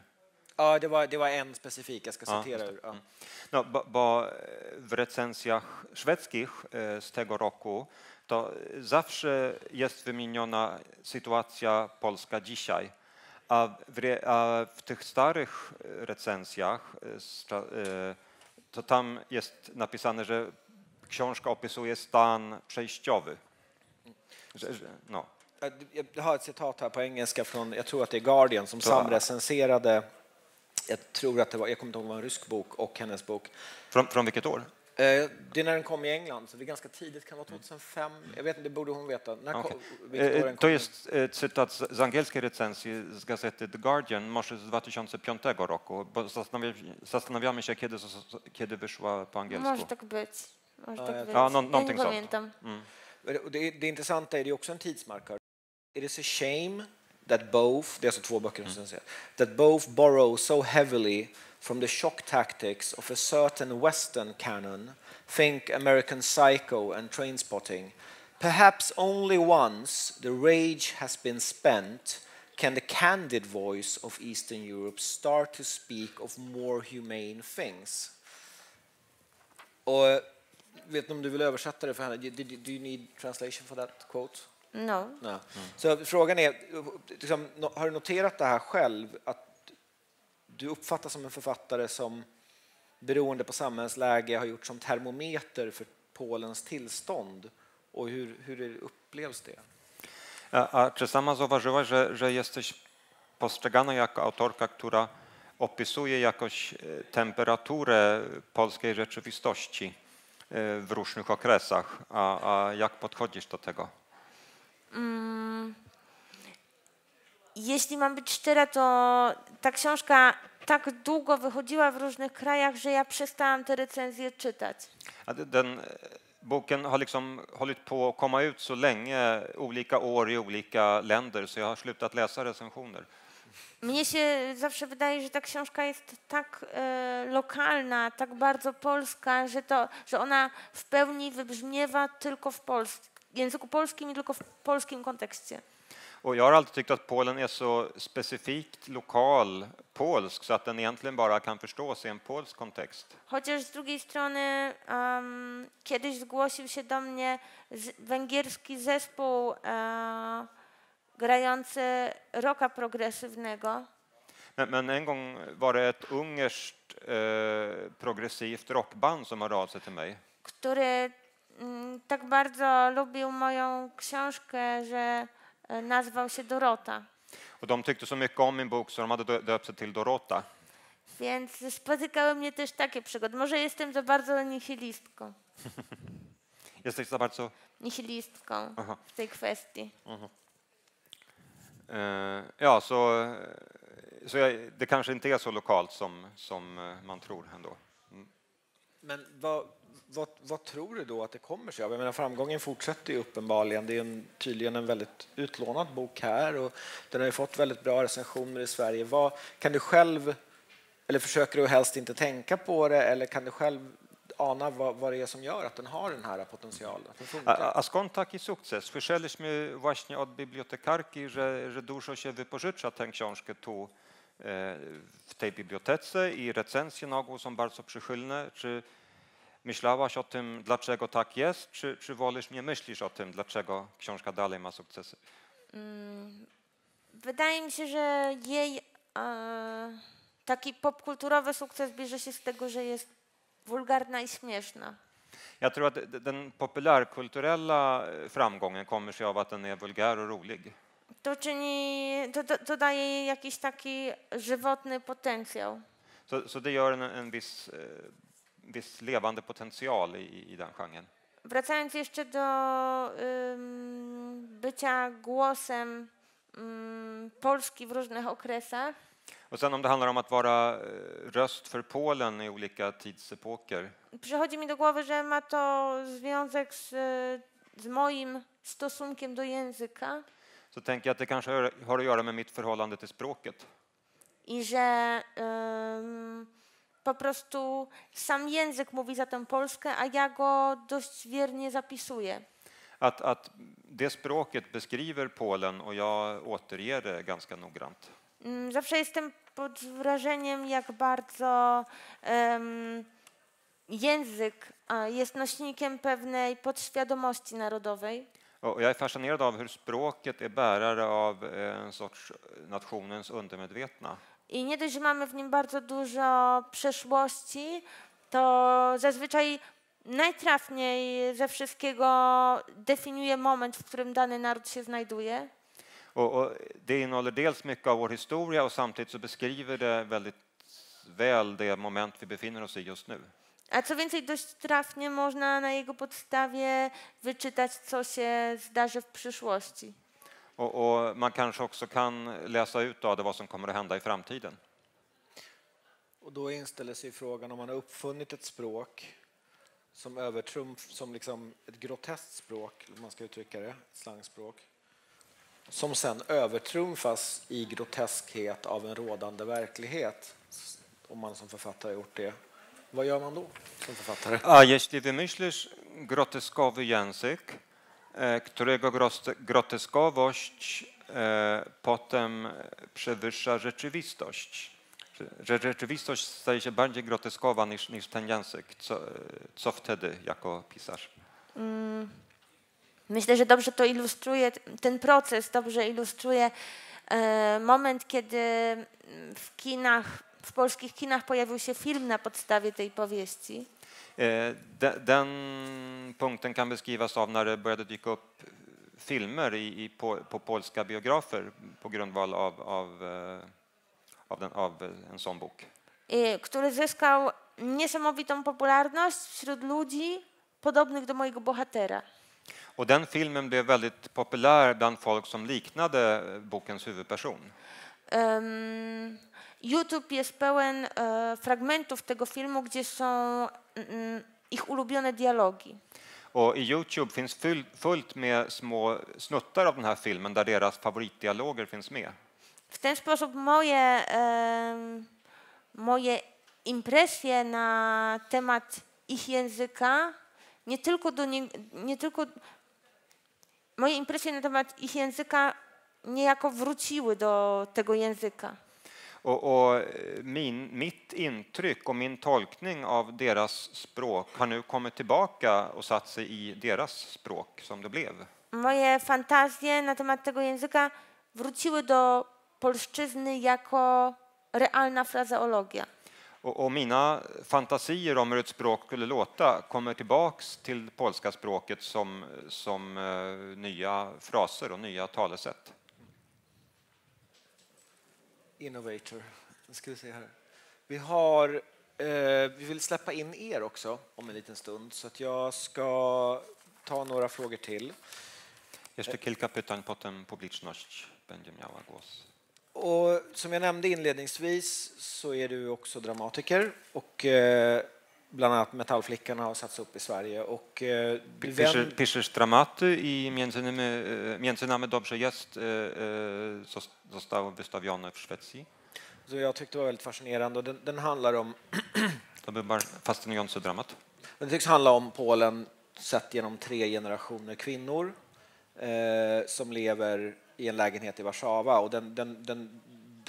Ja, det var, det var en specifik, jag ska citera ur. Ja. No, bo, bo w recenzjach szwedzkich e, z tego roku to zawsze jest wymieniona sytuacja polska dzisiaj, a w, a w tych starych recenzjach e, cza- e, to tam jest napisane, że książka opisuje stan przejściowy. Że, że, no. Jag- har ett citat här på engelska från, jag tror att det är Guardian, som samrecenserade, jag tror att det var, jag kommer inte ihåg var en rysk bok och hennes bok. Från, från vilket år? Eh, Det är när den kom i England, så det är ganska tidigt, kan vara 2005? Jag vet inte, det borde hon veta. När Okej. kom, E, To kom? jest e, cytat z z angielskiej recenzji z gazety The Guardian, może z 2005 roku, bo zastanawia, zastanawiamy się, kiedy, zos- kiedy wyszła po angielsku. Może tak być. Może tak ja- być. Ja, no- ja nie sånt. pamiętam. Mm. Det, det intressanta är, det är också en tidsmarkör. It is a shame that both, det är alltså två böcker som that both borrow so heavily from the shock tactics of a certain western canon, think American Psycho and Trainspotting. Perhaps only once the rage has been spent can the candid voice of Eastern Europe start to speak of more humane things. Och vet inte om du vill översätta det för henne? Do, do, do you need translation for that quote? No. Nej. Så frågan är, liksom, no- har du noterat det här själv? Att du uppfattas som en författare som beroende på samhällsläge har gjort som termometer för Polens tillstånd? Och hur, hur det upplevs det? A, a czy sama zauważyłaś, że, że jesteś postrzegana jako autorka, która opisuje jakoś e, temperaturę polskiej rzeczywistości e, w różnych okresach? A, a jak podchodzisz do tego? Mm, jeśli mam być szczera, to ta książka tak długo wychodziła w różnych krajach, że ja przestałam te recenzje czytać. Den eh, boken har liksom hållit på att komma ut så länge, olika år i olika länder, så jag har slutat läsa recensioner. Mnie się zawsze wydaje, że ta książka jest tak e, lokalna, tak bardzo polska, że, to, że ona w pełni wybrzmiewa tylko w pols- języku polskim i tylko w polskim kontekście. Och jag har alltid tyckt att Polen är så specifikt lokal polsk så att den egentligen bara kan förstås i en polsk kontext. Chociaż z drugiej strony em, kiedyś zgłosił się do mnie węgierski zespół e, grający rocka progresywnego. Men, men en gång var det ett ungerskt eh, progressivt rockband som hörde av sig till mig. który tak bardzo lubił moją książkę, że e, nazwał się Dorota. Och de tyckte så mycket om min bok så de hade dö- döpt sig till Dorota. Więc spotykały mnie też takie przygody. Może jestem za bardzo nihilistką, Jesteś za bardzo... nihilistką Aha. w tej kwestii. Eh, ja, så, eh, så jag, det kanske inte är så lokalt som, som man tror ändå. Men vad, vad, vad tror du då att det kommer sig av? Jag menar, framgången fortsätter ju uppenbarligen. Det är en, tydligen en väldigt utlånad bok här och den har ju fått väldigt bra recensioner i Sverige. Vad, kan du själv, eller försöker du helst inte tänka på det, eller kan du själv ana vad, vad det är som gör att den har den här potentialen? Att A, skąd taki sukces? Słyszeliśmy właśnie od bibliotekarki, że, że dużo się wypożycza tę książkę tu e, w tej bibliotece i recenzje na ogół są bardzo przychylne. Czy myślałaś o tym, dlaczego tak jest, czy, czy wolisz nie myślisz o tym, dlaczego książka dalej ma sukcesy? Wydaje mi się, że jej e, taki popkulturowy sukces bierze się z tego, że jest wulgarna i śmieszna. Jag tror att den populärkulturella eh, framgången kommer sig av att den är vulgär och rolig. To czyni, to, to, to daje jej jakiś taki żywotny potencjał. Så, så det gör en, en viss, viss levande potential i, i den genren. Wracając jeszcze do ym, bycia głosem mm, Polski w różnych okresach. Och sen om det handlar om att vara eh, röst för Polen i olika tidsepoker. Przychodzi mi do głowy, że ma to związek z, z moim stosunkiem do języka Så tänker jag att det kanske har, att göra med mitt förhållande till språket. i że em, po prostu sam język mówi za tę Polskę, a ja go dość wiernie zapisuję. Att, att det språket beskriver Polen och jag återger det ganska noggrant. Mm, Zawsze jestem pod wrażeniem, jak bardzo em, język jest nośnikiem pewnej podświadomości narodowej. Och jag är fascinerad av hur språket är bärare av eh, en sorts nationens undermedvetna. I nie dość, że mamy w nim bardzo dużo przeszłości, to zazwyczaj najtrafniej ze wszystkiego definiuje moment, w którym dany naród się znajduje. Och, och det innehåller dels mycket av vår historia och samtidigt så beskriver det väldigt väl det moment vi befinner oss i just nu. A co więcej, dość trafnie można na jego podstawie wyczytać, co się zdarzy w przyszłości. Och, och man kanske också kan läsa ut av det vad som kommer att hända i framtiden. Och då inställer sig frågan om man har uppfunnit ett språk som övertrumf, som liksom ett groteskt språk, om man ska uttrycka det, slangspråk, som sen övertrumfas i groteskhet av en rådande verklighet, om man som författare gjort det. Vad gör man då som författare? A jeśli wymyślisz groteskowy język, którego groste- groteskowość e, potem przewyższa rzeczywistość, że- rzeczywistość staje się bardziej groteskowa niż, niż ten język, co, co wtedy jako pisarz? Myślę, że dobrze to ilustruje, ten proces dobrze ilustruje e, moment, kiedy mm, w kinach, w polskich kinach pojawił się film na podstawie tej powieści. Eh, de- Den punkten kan beskrivas av när det började dyka upp filmer i, i, på, på polska biografer på grundval av, av, eh, av, den, av en sån bok. który zyskał niesamowitą popularność wśród ludzi podobnych do mojego bohatera. Och den filmen blev väldigt populär bland folk som liknade eh, bokens huvudperson. Em, YouTube jest pełen e, fragmentów tego filmu, gdzie są ich ulubione dialogi. Och I Youtube finns full, fullt med små snuttar av den här filmen där deras favoritdialoger finns med. W ten sposób moje, em, moje impresje na temat ich języka, nie tylko, do nie, nie tylko moje impresje na temat ich języka niejako wróciły do tego języka. Och, och eh, min, mitt intryck och min tolkning av deras språk har nu kommit tillbaka och satt sig i deras språk som det blev. Moje fantazje na temat tego języka wróciły do polszczyzny jako realna frazeologia. Och, och mina fantasier om hur ett språk skulle låta kommer tillbaks till polska språket som, som eh, nya fraser och nya talesätt. Innovator. Nu ska vi se här. Vi har eh, vi vill släppa in er också om en liten stund så att jag ska ta några frågor till. Jeszcze kilka pytań, potem publiczność będzie miała głos. Och som jag nämnde inledningsvis så är du också dramatiker och eh, bland annat Metallflickan har satts upp i Sverige. Och, eh, Piszesz, piszesz dramaty i między nami, e, między nami dobrze jest e, e, zos- zostało wystawione w Szwecji. så jag tyckte det var väldigt fascinerande. Och den, den handlar om To był fascynujący dramat. Den tycks handla om Polen sett genom tre generationer kvinnor eh, som lever i en lägenhet i Warszawa. Och den, den, den,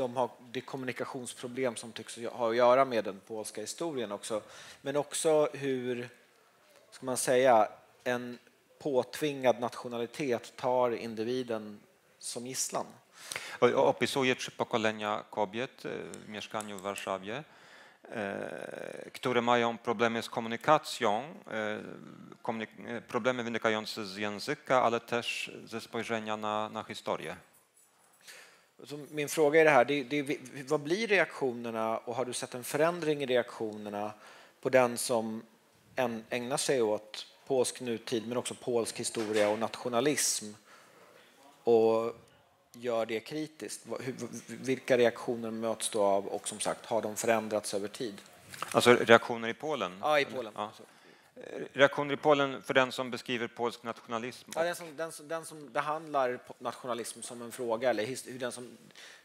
de har det kommunikationsproblem som tycks ha att göra med den polska historien också. Men också hur, ska man säga, en påtvingad nationalitet tar individen som gisslan. Opisuje trzy pokolenia kobiet e, w mieszkaniu w Warszawie, e, które mają problemy z komunikacją, e, problemy wynikające z języka, ale też ze spojrzenia na, na historię. Så min fråga är det här, det, det, vad blir reaktionerna och har du sett en förändring i reaktionerna på den som en, ägnar sig åt polsk nutid men också polsk historia och nationalism? Och gör det kritiskt? Vilka reaktioner möts du av och som sagt, har de förändrats över tid? Alltså reaktioner i Polen? Ja, i Polen. Ja. Reaktioner i Polen för den som beskriver polsk nationalism? Ja, den, som, den, som, den som behandlar nationalism som en fråga eller his, den som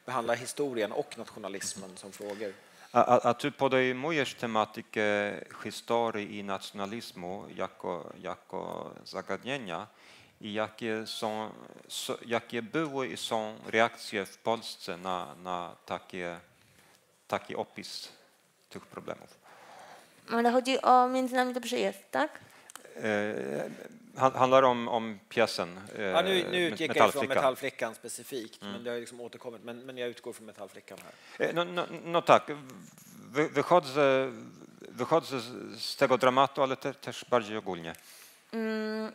behandlar historien och nationalismen som frågor. A, a, czy podejmujesz tematykę historii i nacjonalizmu jako, jako zagadnienia i jakie, są, jakie były i są reakcje w Polsce na, na takie, taki opis tych problemów? Ale chodzi o Między nami dobrze jest, tak? Eh, han- handlar om, om pjäsen eh, Ja, nu, nu utgick jag från Metallflickan. Specifikt, men det har liksom återkommit. Men, men jag utgår från Metallflickan här. E, No, no, no tak, wy, wychodzę, wychodzę z- tego dramatu, ale te, też bardziej ogólnie. Mm,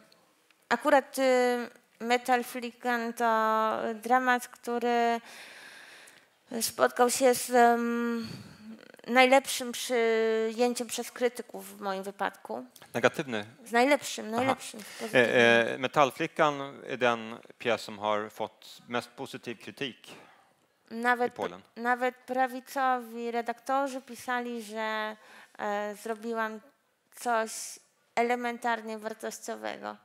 Akurat y, Metal Flickan to dramat, który spotkał się z najlepszym przyjęciem przez krytyków w moim wypadku. Negatywny. Z najlepszym, najlepszym. E, e, Metallflickan är den pjäs som har fått mest positiv kritik i Nawet, Polen. nawet prawicowi redaktorzy pisali, że e, zrobiłam coś elementarnie wartościowego.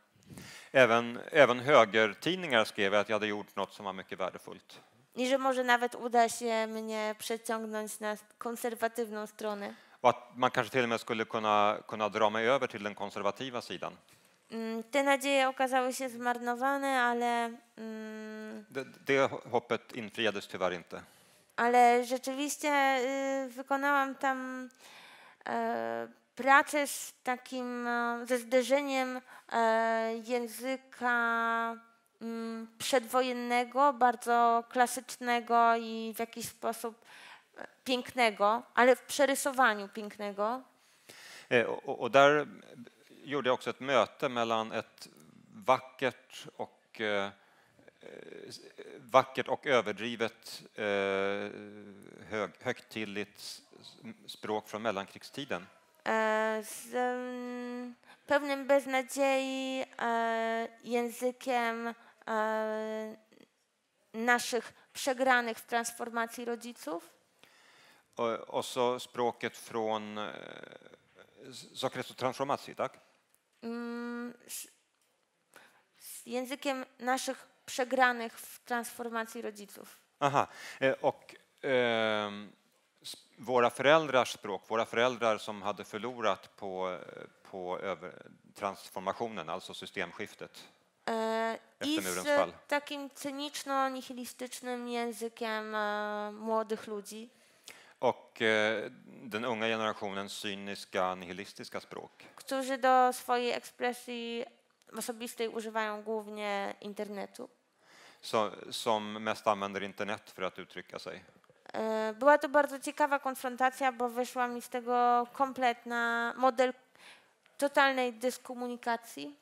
Även, även högertidningar skrev att jag hade gjort något som var mycket värdefullt. I że może nawet uda się mnie przeciągnąć na konserwatywną stronę. Och att man kanske till och med skulle kunna, kunna dra mig över till den konservativa sidan. Mm, Te nadzieje okazały się zmarnowane, ale, mm, Det, det hoppet infriades tyvärr inte. ale rzeczywiście y, wykonałam tam e, pracę z takim, e, ze zderzeniem e, języka przedwojennego, bardzo klasycznego i w jakiś sposób e, pięknego, ale w przerysowaniu pięknego. Eh, Och, och där gjorde jag också ett möte mellan ett vackert och, eh, eh, vackert och överdrivet eh, hög, högtidligt språk från mellankrigstiden. e, z mm, pełnym beznadziei e, językiem e, naszych przegranych w transformacji rodziców Och, och så språket från eh, z okresu transformacji, tak? mm, z, z językiem naszych przegranych w transformacji rodziców. Aha. Eh, Och s- våra föräldrars språk, våra föräldrar som hade förlorat på, på över, transformationen, alltså systemskiftet. E, I z takim cyniczno-nihilistycznym językiem e, młodych ludzi. Och eh, den unga generationens cyniska, nihilistiska språk. którzy do swojej ekspresji osobistej używają głównie internetu. Så, som mest använder internet för att uttrycka sig. E, Była to bardzo ciekawa konfrontacja, bo wyszła mi z tego kompletna model totalnej dyskomunikacji.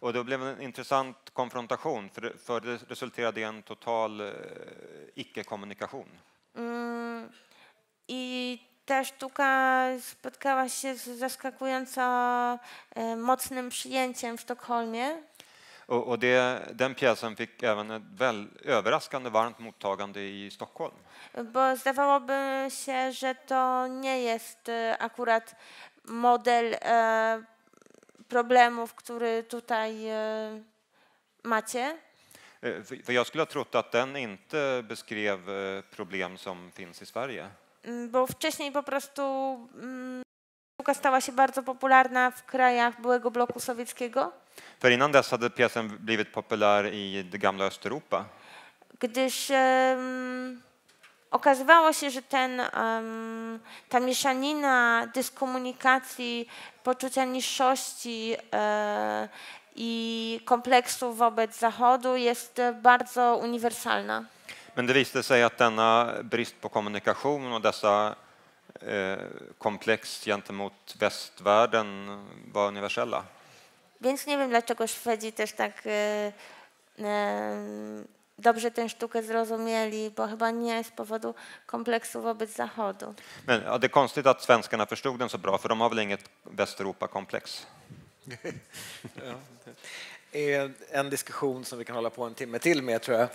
Och det blev en intressant konfrontation för det, för det resulterade i en total eh, icke-kommunikation. Mm, I ta sztuka spotkała się z zaskakująco e, mocnym przyjęciem w Sztokholmie. Och, och det, den pjäsen fick även ett väl, överraskande varmt mottagande i Stockholm. Bo zdawałoby się, że to nie jest e, akurat model e, problemów, który tutaj e, macie. Eh, För jag skulle ha trott att den inte beskrev eh, problem som finns i Sverige. Mm, Bo wcześniej po prostu mm, sztuka stała się bardzo popularna w krajach byłego bloku sowieckiego, För innan dess hade pjäsen blivit populär i det gamla Östeuropa. gdyż em, okazywało się, że ten, ta mieszanina dyskomunikacji, poczucia niższości e, i kompleksu wobec Zachodu jest e, bardzo uniwersalna. Men det visade sig att denna brist på kommunikation och dessa eh, komplex gentemot västvärlden var universella. Więc nie wiem, dlaczego Szwedzi też tak e, e, dobrze tę sztukę zrozumieli, bo chyba nie z powodu kompleksu wobec Zachodu. Men ja, det är konstigt att svenskarna förstod den så bra, för de har väl inget Västeuropa-komplex. är en diskussion som vi kan hålla på en timme till med tror jag.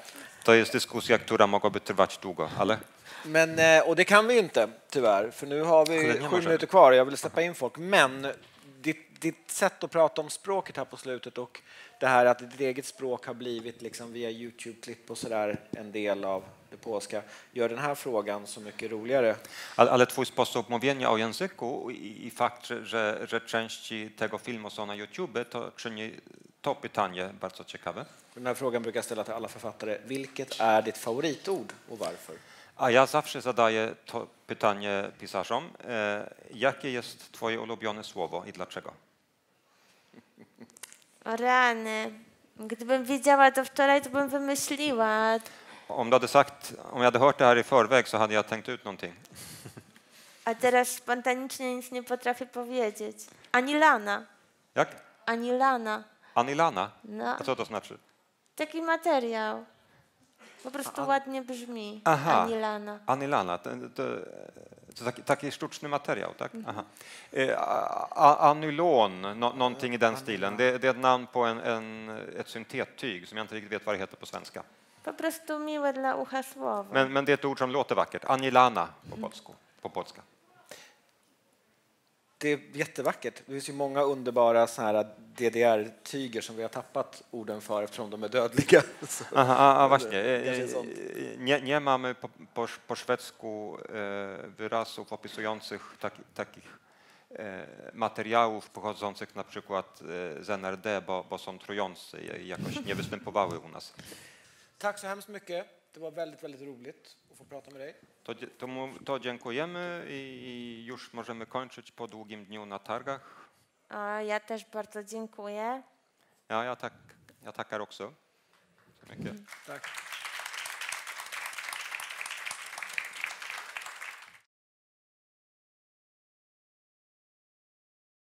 To jest dyskusja, która mogłaby trwać długo, ale Men, eh, och det kan vi ju inte tyvärr, för nu har vi sju minuter kvar. Jag vill släppa in folk. Men ditt, ditt sätt att prata om språket här på slutet och det här att ditt eget språk har blivit liksom via Youtube-klipp och sådär en del av det polska gör den här frågan så mycket roligare. Ale, twój sposób mówienia o języku i, i fakt, że, że części tego filmu są na YouTube, to czyni to pytanie bardzo ciekawe. Den här frågan brukar jag ställa till alla författare. Vilket är ditt favoritord och varför? A ja zawsze zadaję to pytanie pisarzom. E, jakie jest twoje ulubione słowo i dlaczego? O rany. Gdybym wiedziała to wczoraj, to bym wymyśliła. Om du hade sagt, om jag hade hört det här i förväg så hade jag tänkt ut någonting. A teraz spontanicznie nic nie potrafię powiedzieć. Ani lana. Jak? Ani lana. Anilana? No, A co to znaczy? taki materiał. Po prostu ładnie brzmi. Aha. Ani lana. Anilana, to, to, to taki, taki sztuczny materiał, tak? Aha. Eh, a- a- Anylon, no, någonting i den stilen. Det, det är ett namn på en, en, ett syntettyg som jag inte riktigt vet vad det heter på svenska. Po prostu miłe dla ucha słowo. Men, men det är ett ord som låter vackert. Anilana på, polsku, på polska. Det är jättevackert. Det finns ju många underbara så här DDR-tyger som vi har tappat orden för eftersom de är dödliga. Aha, a, a właśnie, e, Kanske e, sånt. nie, nie mamy po, po, po szwedzku e, wyrazów opisujących taki, takich e, materiałów pochodzących na przykład e, z NRD, bo, bo są trujące i jakoś nie występowały u nas. Tack så hemskt mycket. Det var väldigt, väldigt roligt att få prata med dig. To, to, to dziękujemy i, już możemy kończyć po długim dniu na targach. O, ja też bardzo dziękuję. Ja, ja, tak, ja också. Så mycket. Tack.